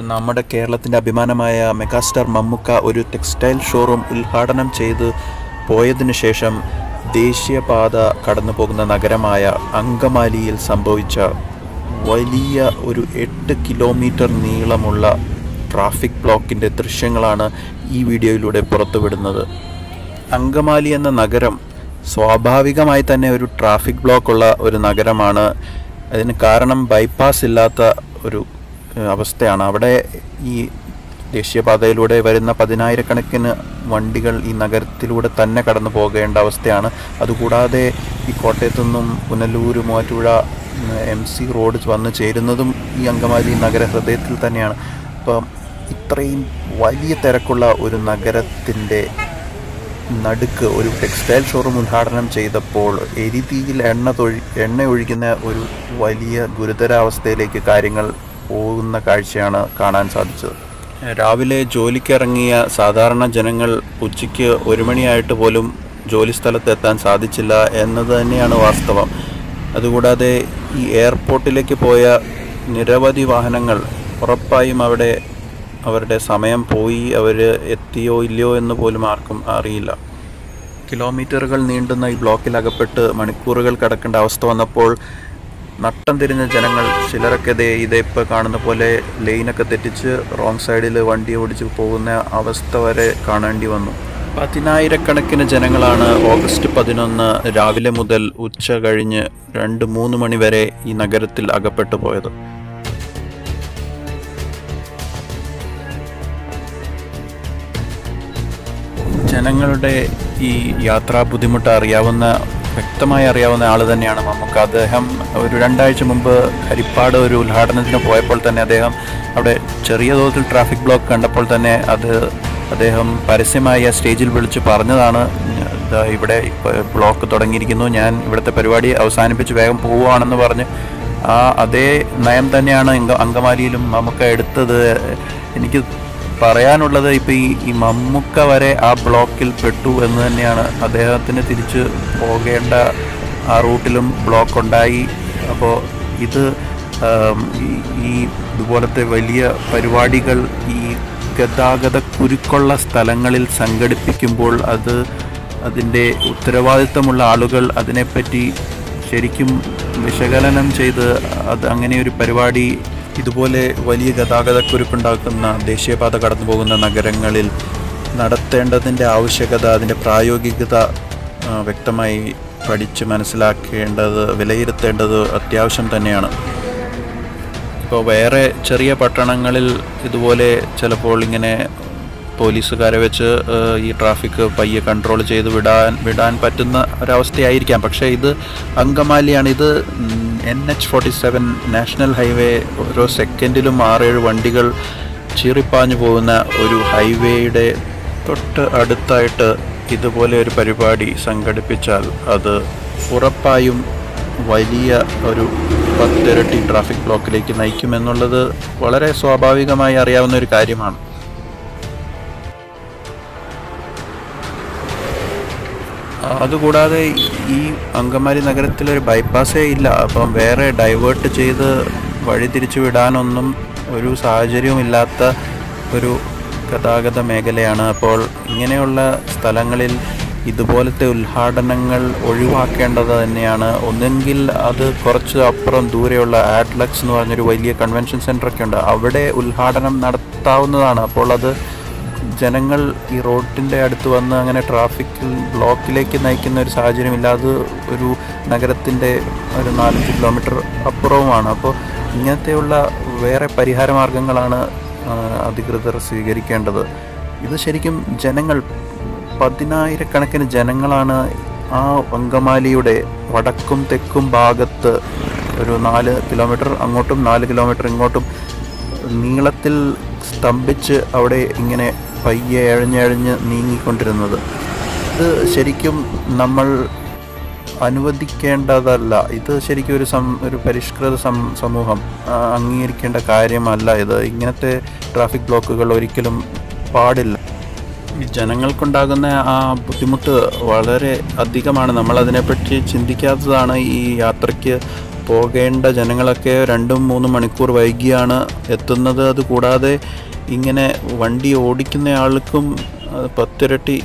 നമ്മുടെ കേരളത്തിന്റെ അഭിമാനമായ മെഗാസ്റ്റാർ മമ്മുക്ക ഒരു ടെക്സ്റ്റൈൽ ഷോറൂം ഉദ്ഘാടനം ചെയ്ത് പോയതിനു ശേഷം ദേശീയപാത കടന്നു പോകുന്ന നഗരമായ അങ്കമാലിയിൽ സംഭവിച്ച വലിയ ഒരു എട്ട് കിലോമീറ്റർ നീളമുള്ള ട്രാഫിക് ബ്ലോക്കിന്റെ ദൃശ്യങ്ങളാണ് ഈ വീഡിയോയിലൂടെ പുറത്തുവിടുന്നത്. അങ്കമാലി എന്ന നഗരം സ്വാഭാവികമായി തന്നെ ഒരു ട്രാഫിക് ബ്ലോക്കുള്ള ഒരു നഗരമാണ്. അതിന് കാരണം ബൈപ്പാസ് ഇല്ലാത്ത ഒരു അവസ്ഥയാണ്. അവിടെ ഈ ദേശീയപാതയിലൂടെ വരുന്ന പതിനായിരക്കണക്കിന് വണ്ടികൾ ഈ നഗരത്തിലൂടെ തന്നെ കടന്നു പോകേണ്ട അവസ്ഥയാണ്. അതുകൂടാതെ ഈ കോട്ടയത്തു നിന്നും Punalur Muvattupuzha M C road വന്ന് ചേരുന്നതും ഈ അങ്കമാലി നഗരഹൃദയത്തിൽ തന്നെയാണ്. അപ്പം ഇത്രയും വലിയ തിരക്കുള്ള ഒരു നഗരത്തിന്റെ നടുക്ക് ഒരു ടെക്സ്റ്റൈൽ ഷോറൂം ഉദ്ഘാടനം ചെയ്തപ്പോൾ എരിതീയിൽ എണ്ണ തൊഴി എണ്ണ ഒഴിക്കുന്ന ഒരു വലിയ ഗുരുതരാവസ്ഥയിലേക്ക് കാര്യങ്ങൾ പോകുന്ന കാഴ്ചയാണ് കാണാൻ സാധിച്ചത്. രാവിലെ ജോലിക്കിറങ്ങിയ സാധാരണ ജനങ്ങൾ ഉച്ചയ്ക്ക് ഒരു മണിയായിട്ട് പോലും ജോലി സ്ഥലത്ത് എത്താൻ സാധിച്ചില്ല എന്നത് തന്നെയാണ് വാസ്തവം. അതുകൂടാതെ ഈ എയർപോർട്ടിലേക്ക് പോയ നിരവധി വാഹനങ്ങൾ ഉറപ്പായും അവിടെ അവരുടെ സമയം പോയി അവർ എത്തിയോ ഇല്ലയോ എന്ന് പോലും ആർക്കും അറിയില്ല. കിലോമീറ്ററുകൾ നീണ്ടുന്ന ഈ ബ്ലോക്കിൽ അകപ്പെട്ട് മണിക്കൂറുകൾ കിടക്കേണ്ട അവസ്ഥ വന്നപ്പോൾ നട്ടം തിരിഞ്ഞ ജനങ്ങൾ ചിലരൊക്കെ ഇതേ ഇതേ ഇപ്പോൾ കാണുന്ന പോലെ ലൈനൊക്കെ തെറ്റിച്ച് റോങ് സൈഡിൽ വണ്ടി ഓടിച്ച് പോകുന്ന അവസ്ഥ വരെ കാണേണ്ടി വന്നു. പതിനായിരക്കണക്കിന് ജനങ്ങളാണ് ഓഗസ്റ്റ് പതിനൊന്ന് രാവിലെ മുതൽ ഉച്ച കഴിഞ്ഞ് രണ്ട് മൂന്ന് മണി വരെ ഈ നഗരത്തിൽ അകപ്പെട്ടു പോയത്. ജനങ്ങളുടെ ഈ യാത്രാ ബുദ്ധിമുട്ട് അറിയാവുന്ന വ്യക്തമായി അറിയാവുന്ന ആൾ തന്നെയാണ് മമ്മൂക്ക. അദ്ദേഹം ഒരു രണ്ടാഴ്ച മുമ്പ് ഹരിപ്പാട് ഒരു ഉദ്ഘാടനത്തിന് പോയപ്പോൾ തന്നെ അദ്ദേഹം അവിടെ ചെറിയ തോതിൽ ട്രാഫിക് ബ്ലോക്ക് കണ്ടപ്പോൾ തന്നെ അത് അദ്ദേഹം പരസ്യമായി ആ സ്റ്റേജിൽ വിളിച്ച് പറഞ്ഞതാണ് "ദാ ഇവിടെ ബ്ലോക്ക് തുടങ്ങിയിരിക്കുന്നു ഞാൻ ഇവിടുത്തെ പരിപാടി അവസാനിപ്പിച്ച് വേഗം പോവുകയാണെന്ന് പറഞ്ഞ് ആ അതേ നയം തന്നെയാണ് അങ്ക- അങ്കമാലിയിലും മമ്മൂക്ക എടുത്തത്. എനിക്ക് പറയാനുള്ളത് ഇപ്പം ഈ ഈ മമ്മൂക്ക വരെ ആ ബ്ലോക്കിൽ പെട്ടു എന്ന് തന്നെയാണ് അദ്ദേഹത്തിന് തിരിച്ച് പോകേണ്ട ആ റൂട്ടിലും ബ്ലോക്ക് ഉണ്ടായി അപ്പോൾ ഇത് ഈ- ഇതുപോലത്തെ വലിയ പരിപാടികൾ ഈ ഗതാഗത കുരുക്കുള്ള സ്ഥലങ്ങളിൽ സംഘടിപ്പിക്കുമ്പോൾ അത് അതിന്റെ ഉത്തരവാദിത്തമുള്ള ആളുകൾ അതിനെപ്പറ്റി ശരിക്കും വിശകലനം ചെയ്ത് അത് അങ്ങനെ ഒരു പരിപാടി ഇതുപോലെ വലിയ ഗതാഗതക്കുരുക്കുണ്ടാക്കുന്ന ദേശീയപാത കടന്നു പോകുന്ന നഗരങ്ങളിൽ നടത്തേണ്ടതിന്റെ ആവശ്യകത അതിന്റെ പ്രായോഗികത വ്യക്തമായി പഠിച്ച് മനസ്സിലാക്കേണ്ടത് വിലയിരുത്തേണ്ടത് അത്യാവശ്യം തന്നെയാണ്. ഇപ്പോൾ വേറെ ചെറിയ പട്ടണങ്ങളിൽ ഇതുപോലെ ചിലപ്പോൾ ഇങ്ങനെ പോലീസുകാരെ വെച്ച് ഈ ട്രാഫിക് പയ്യെ കൺട്രോൾ ചെയ്ത് വിടാൻ വിടാൻ പറ്റുന്ന ഒരവസ്ഥയായിരിക്കാം. പക്ഷേ ഇത് അങ്കമാലിയാണ്. ഇത് N H forty seven national highway ഓരോ സെക്കൻഡിലും ആറേഴ് വണ്ടികൾ ചീറിപ്പാഞ്ഞു പോകുന്ന ഒരു ഹൈവേയുടെ തൊട്ട് അടുത്തായിട്ട് ഇതുപോലെ ഒരു പരിപാടി സംഘടിപ്പിച്ചാൽ അത് ഉറപ്പായും വലിയ ഒരു പത്തിരട്ടി ട്രാഫിക് ബ്ലോക്കിലേക്ക് നയിക്കുമെന്നുള്ളത് വളരെ സ്വാഭാവികമായി അറിയാവുന്ന ഒരു കാര്യമാണ്. അതുകൂടാതെ ഈ അങ്കമാലി നഗരത്തിലൊരു ബൈപ്പാസേ ഇല്ല. അപ്പം വേറെ ഡൈവേർട്ട് ചെയ്ത് വഴി തിരിച്ചു വിടാനൊന്നും ഒരു സാഹചര്യവുമില്ലാത്ത ഒരു ഗതാഗത മേഖലയാണ്. അപ്പോൾ ഇങ്ങനെയുള്ള സ്ഥലങ്ങളിൽ ഇതുപോലത്തെ ഉദ്ഘാടനങ്ങൾ ഒഴിവാക്കേണ്ടത് തന്നെയാണ്. ഒന്നെങ്കിൽ അത് കുറച്ച് അപ്പുറം ദൂരെയുള്ള ആഡ്ലക്സ് എന്ന് പറഞ്ഞൊരു വലിയ കൺവെൻഷൻ സെന്ററൊക്കെ ഉണ്ട്. അവിടെ ഉദ്ഘാടനം നടത്താവുന്നതാണ്. അപ്പോൾ അത് ജനങ്ങൾ ഈ റോഡിന്റെ അടുത്ത് വന്ന് അങ്ങനെ ട്രാഫിക്കിൽ ബ്ലോക്കിലേക്ക് നയിക്കുന്ന ഒരു സാഹചര്യം ഇല്ലാതെ ഒരു നഗരത്തിന്റെ ഒരു നാലഞ്ച് കിലോമീറ്റർ അപ്പുറവുമാണ്. അപ്പോൾ ഇങ്ങനത്തെയുള്ള വേറെ പരിഹാര മാർഗങ്ങളാണ് അധികൃതർ സ്വീകരിക്കേണ്ടത്. ഇത് ശരിക്കും ജനങ്ങൾ പതിനായിരക്കണക്കിന് ജനങ്ങളാണ് ആ അങ്കമാലിയുടെ വടക്കും തെക്കും ഭാഗത്ത് ഒരു നാല് കിലോമീറ്റർ അങ്ങോട്ടും നാല് കിലോമീറ്റർ ഇങ്ങോട്ടും നീളത്തിൽ സ്തംഭിച്ച് അവിടെ ഇങ്ങനെ പയ്യെ എഴഞ്ഞഴഞ്ഞ് നീങ്ങിക്കൊണ്ടിരുന്നത്. ഇത് ശരിക്കും നമ്മൾ അനുവദിക്കേണ്ടതല്ല. ഇത് ശരിക്കും ഒരു സം ഒരു പരിഷ്കൃത സം സമൂഹം. അംഗീകരിക്കേണ്ട കാര്യമല്ല ഇത്. ഇങ്ങനത്തെ ട്രാഫിക് ബ്ലോക്കുകൾ ഒരിക്കലും പാടില്ല. ഈ ജനങ്ങൾക്കുണ്ടാകുന്ന ആ ബുദ്ധിമുട്ട് വളരെ അധികമാണ്. നമ്മൾ അതിനെപ്പറ്റി ചിന്തിക്കാത്തതാണ് ഈ യാത്രയ്ക്ക് പോകേണ്ട ജനങ്ങളൊക്കെ രണ്ടും മൂന്നും മണിക്കൂർ വൈകിയാണ് എത്തുന്നത്. അതുകൂടാതെ ഇങ്ങനെ വണ്ടി ഓടിക്കുന്ന ആൾക്കും പത്തിരട്ടി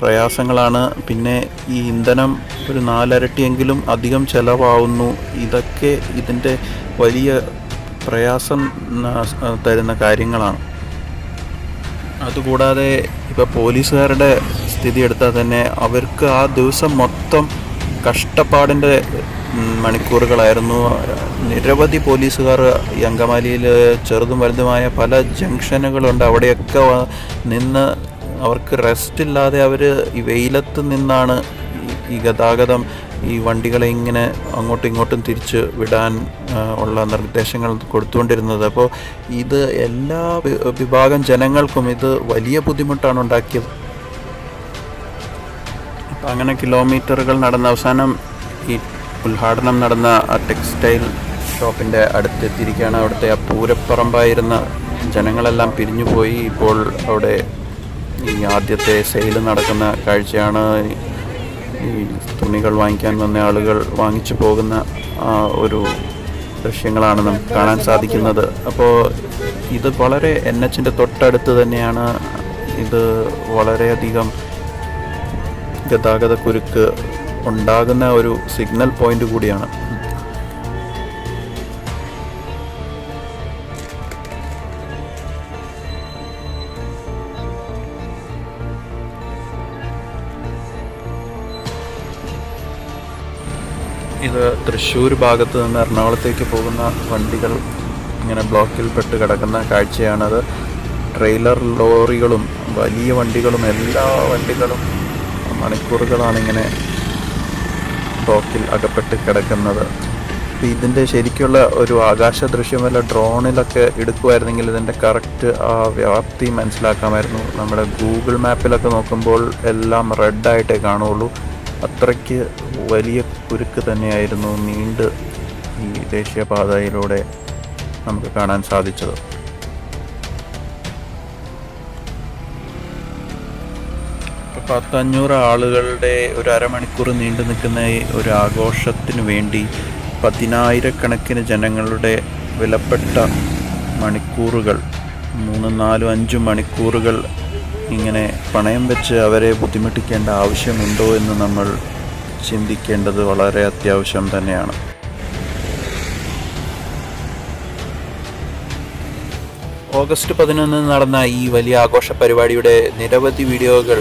പ്രയാസങ്ങളാണ്. പിന്നെ ഈ ഇന്ധനം ഒരു നാലരട്ടിയെങ്കിലും അധികം ചിലവാവുന്നു. ഇതൊക്കെ ഇതിന്റെ വലിയ പ്രയാസം തരുന്ന കാര്യങ്ങളാണ്. അതുകൂടാതെ ഇപ്പോൾ പോലീസുകാരുടെ സ്ഥിതി എടുത്താൽ തന്നെ അവർക്ക് ആ ദിവസം മൊത്തം കഷ്ടപ്പാടിന്റെ മണിക്കൂറുകളായിരുന്നു. നിരവധി പോലീസുകാർ ഈ അങ്കമാലിയിൽ ചെറുതും വലുതുമായ പല ജംഗ്ഷനുകളുണ്ട്. അവിടെയൊക്കെ നിന്ന് അവർക്ക് റെസ്റ്റ് ഇല്ലാതെ അവർ ഈ വെയിലത്ത് നിന്നാണ് ഈ- ഗതാഗതം ഈ വണ്ടികളെ ഇങ്ങനെ അങ്ങോട്ടും ഇങ്ങോട്ടും തിരിച്ച് വിടാൻ ഉള്ള നിർദ്ദേശങ്ങൾ കൊടുത്തുകൊണ്ടിരുന്നത്. അപ്പോൾ ഇത് എല്ലാ വിഭാഗം ജനങ്ങൾക്കും ഇത് വലിയ ബുദ്ധിമുട്ടാണ് ഉണ്ടാക്കിയത്. അങ്ങനെ കിലോമീറ്ററുകൾ നടന്ന അവസാനം ഈ ഉദ്ഘാടനം നടന്ന ആ ടെക്സ്റ്റൈൽ ഷോപ്പിന്റെ അടുത്തെത്തിയിരിക്കുകയാണ്. അവിടുത്തെ ആ പൂരപ്പറമ്പായിരുന്ന ജനങ്ങളെല്ലാം പിരിഞ്ഞുപോയി. ഇപ്പോൾ അവിടെ ഈ ആദ്യത്തെ സെയിൽ നടക്കുന്ന കാഴ്ചയാണ്. ഈ തുണികൾ വാങ്ങിക്കാൻ വന്ന ആളുകൾ വാങ്ങിച്ചു പോകുന്ന ഒരു ദൃശ്യങ്ങളാണ് നമുക്ക് കാണാൻ സാധിക്കുന്നത്. അപ്പോൾ ഇത് വളരെ എൻ എച്ചിന്റെ തൊട്ടടുത്ത് തന്നെയാണ്. ഇത് വളരെയധികം ഗതാഗത കുരുക്ക് ഉണ്ടാകുന്ന ഒരു സിഗ്നൽ പോയിന്റ് കൂടിയാണ്. ഇത് തൃശ്ശൂർ ഭാഗത്ത് നിന്ന് എറണാകുളത്തേക്ക് പോകുന്ന വണ്ടികൾ ഇങ്ങനെ ബ്ലോക്കിൽ പെട്ട് കിടക്കുന്ന കാഴ്ചയാണത്. ട്രെയിലർ ലോറികളും വലിയ വണ്ടികളും എല്ലാ വണ്ടികളും മണിക്കൂറുകളാണ് ഇങ്ങനെ ബ്ലോക്കിൽ അകപ്പെട്ട് കിടക്കുന്നത്. അപ്പോൾ ഇതിന്റെ ശരിക്കുള്ള ഒരു ആകാശ ദൃശ്യം വല്ല ഡ്രോണിലൊക്കെ എടുക്കുമായിരുന്നെങ്കിൽ ഇതിന്റെ കറക്റ്റ് ആ വ്യാപ്തി മനസ്സിലാക്കാമായിരുന്നു. നമ്മുടെ ഗൂഗിൾ മാപ്പിലൊക്കെ നോക്കുമ്പോൾ എല്ലാം റെഡായിട്ടേ കാണുള്ളൂ അത്രയ്ക്ക് വലിയ കുരുക്ക് തന്നെയായിരുന്നു നീണ്ട് ഈ ദേശീയപാതയിലൂടെ നമുക്ക് കാണാൻ സാധിച്ചത്. പത്തഞ്ഞൂറ് ആളുകളുടെ ഒരു അരമണിക്കൂർ നീണ്ടു നിൽക്കുന്ന ഒരു ആഘോഷത്തിന് വേണ്ടി പതിനായിരക്കണക്കിന് ജനങ്ങളുടെ വിലപ്പെട്ട മണിക്കൂറുകൾ മൂന്നും നാലും അഞ്ചും മണിക്കൂറുകൾ ഇങ്ങനെ പണയം വെച്ച് അവരെ ബുദ്ധിമുട്ടിക്കേണ്ട ആവശ്യമുണ്ടോ എന്ന് നമ്മൾ ചിന്തിക്കേണ്ടത് വളരെ അത്യാവശ്യം തന്നെയാണ്. ഓഗസ്റ്റ് പതിനൊന്നിന് നടന്ന ഈ വലിയ ആഘോഷ പരിപാടിയുടെ നിരവധി വീഡിയോകൾ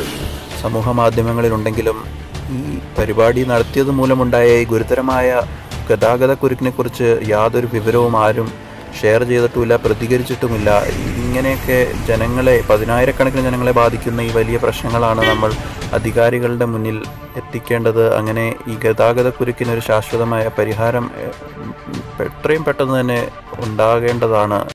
സമൂഹ മാധ്യമങ്ങളിലുണ്ടെങ്കിലും ഈ പരിപാടി നടത്തിയത് മൂലമുണ്ടായ ഈ ഗുരുതരമായ ഗതാഗത കുരുക്കിനെക്കുറിച്ച് യാതൊരു വിവരവും ആരും ഷെയർ ചെയ്തിട്ടുമില്ല പ്രതികരിച്ചിട്ടുമില്ല. ഇങ്ങനെയൊക്കെ ജനങ്ങളെ പതിനായിരക്കണക്കിന് ജനങ്ങളെ ബാധിക്കുന്ന ഈ വലിയ പ്രശ്നങ്ങളാണ് നമ്മൾ അധികാരികളുടെ മുന്നിൽ എത്തിക്കേണ്ടത്. അങ്ങനെ ഈ ഗതാഗത കുരുക്കിനൊരു ശാശ്വതമായ പരിഹാരം എത്രയും പെട്ടെന്ന് തന്നെ ഉണ്ടാകേണ്ടതാണ്.